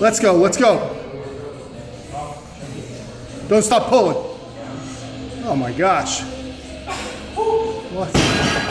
Let's go, let's go. Don't stop pulling. Oh my gosh. What?